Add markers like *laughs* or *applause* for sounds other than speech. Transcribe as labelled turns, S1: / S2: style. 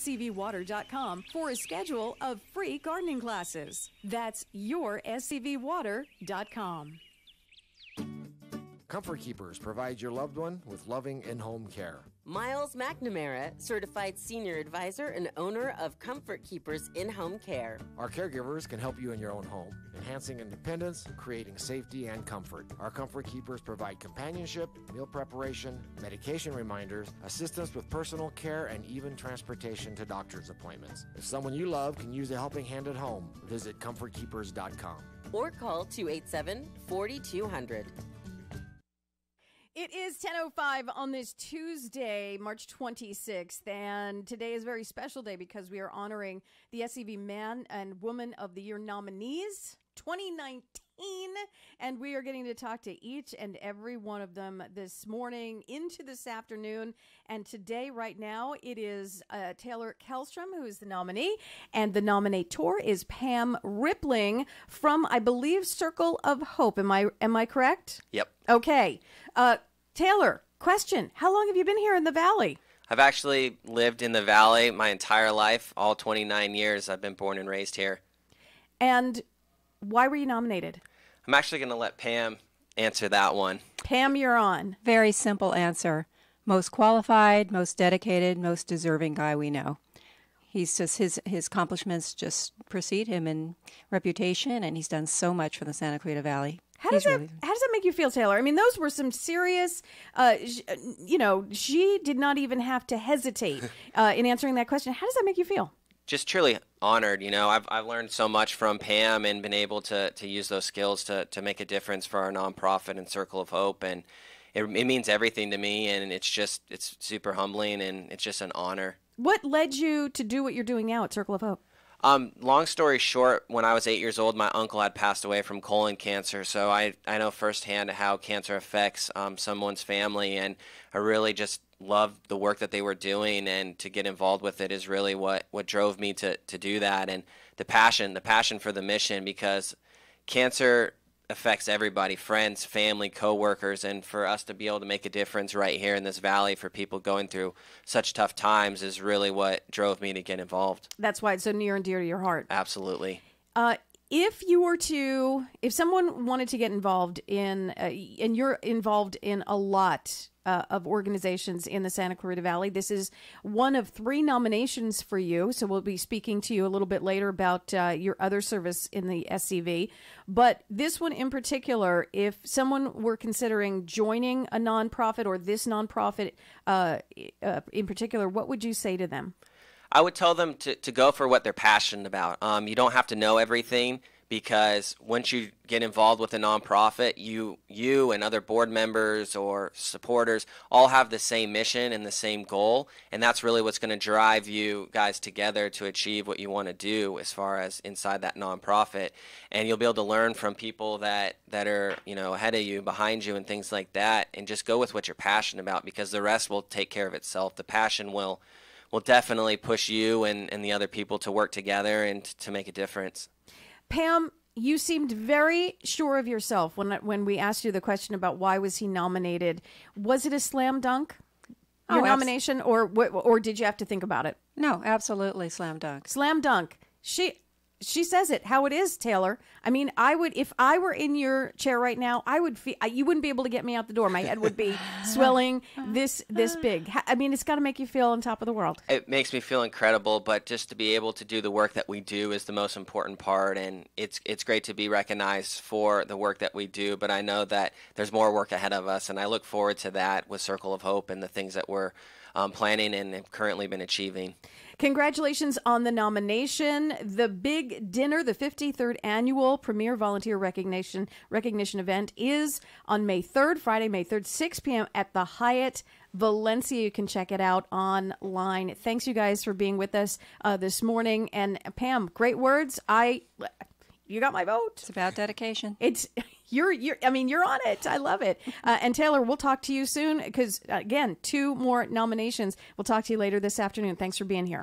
S1: scvwater.com for a schedule of free gardening classes. That's your scvwater.com.
S2: Comfort Keepers provides your loved one with loving in home care.
S3: Miles McNamara, certified senior advisor and owner of Comfort Keepers in home care.
S2: Our caregivers can help you in your own home, enhancing independence, creating safety and comfort. Our Comfort Keepers provide companionship, meal preparation, medication reminders, assistance with personal care, and even transportation to doctor's appointments. If someone you love can use a helping hand at home, visit comfortkeepers.com.
S3: Or call 287 4200.
S1: It is 10:05 on this Tuesday, March 26th, and today is a very special day because we are honoring the SCV Man and Woman of the Year nominees 2019 and we are getting to talk to each and every one of them this morning into this afternoon and today right now it is uh, Taylor Kellstrom who is the nominee and the nominator is Pam Rippling from I believe Circle of Hope am I am I correct?
S4: Yep.
S1: Okay. Uh, Taylor, question. How long have you been here in the Valley?
S4: I've actually lived in the Valley my entire life, all 29 years. I've been born and raised here.
S1: And why were you nominated?
S4: I'm actually going to let Pam answer that one.
S1: Pam, you're on.
S5: Very simple answer. Most qualified, most dedicated, most deserving guy we know. He's just his his accomplishments just precede him in reputation, and he's done so much for the Santa Clarita Valley.
S1: How does
S5: He's
S1: that
S5: really-
S1: How does that make you feel, Taylor? I mean, those were some serious. Uh, you know, she did not even have to hesitate *laughs* uh, in answering that question. How does that make you feel?
S4: Just truly honored. You know, I've, I've learned so much from Pam and been able to, to use those skills to, to make a difference for our nonprofit and Circle of Hope. And it, it means everything to me. And it's just, it's super humbling and it's just an honor.
S1: What led you to do what you're doing now at Circle of Hope?
S4: Um, long story short, when I was eight years old, my uncle had passed away from colon cancer. So I, I know firsthand how cancer affects um, someone's family. And I really just loved the work that they were doing. And to get involved with it is really what, what drove me to, to do that. And the passion, the passion for the mission, because cancer affects everybody friends, family, coworkers. And for us to be able to make a difference right here in this valley for people going through such tough times is really what drove me to get involved.
S1: That's why it's so near and dear to your heart.
S4: Absolutely.
S1: Uh, if you were to, if someone wanted to get involved in, uh, and you're involved in a lot uh, of organizations in the Santa Clarita Valley, this is one of three nominations for you. So we'll be speaking to you a little bit later about uh, your other service in the SCV. But this one in particular, if someone were considering joining a nonprofit or this nonprofit uh, uh, in particular, what would you say to them?
S4: I would tell them to, to go for what they're passionate about. Um, you don't have to know everything because once you get involved with a nonprofit, you you and other board members or supporters all have the same mission and the same goal, and that's really what's going to drive you guys together to achieve what you want to do as far as inside that nonprofit. And you'll be able to learn from people that that are you know ahead of you, behind you, and things like that. And just go with what you're passionate about because the rest will take care of itself. The passion will will definitely push you and, and the other people to work together and to make a difference.
S1: Pam, you seemed very sure of yourself when when we asked you the question about why was he nominated. Was it a slam dunk?
S5: Oh,
S1: Your
S5: abs-
S1: nomination, or or did you have to think about it?
S5: No, absolutely slam dunk.
S1: Slam dunk. She she says it how it is, Taylor. I mean, I would if I were in your chair right now, I would feel you wouldn't be able to get me out the door. My head would be *laughs* swelling this this big. I mean, it's got to make you feel on top of the world.
S4: It makes me feel incredible, but just to be able to do the work that we do is the most important part, and it's it's great to be recognized for the work that we do. But I know that there's more work ahead of us, and I look forward to that with Circle of Hope and the things that we're um, planning and have currently been achieving.
S1: Congratulations on the nomination. The big dinner, the 53rd annual Premier Volunteer Recognition Recognition event is on May 3rd, Friday, May 3rd, 6 p.m. at the Hyatt Valencia. You can check it out online. Thanks, you guys, for being with us uh, this morning. And Pam, great words. I, you got my vote.
S5: It's about dedication.
S1: It's *laughs* you're you're. I mean, you're on it. I love it. Uh, and Taylor, we'll talk to you soon because again, two more nominations. We'll talk to you later this afternoon. Thanks for being here.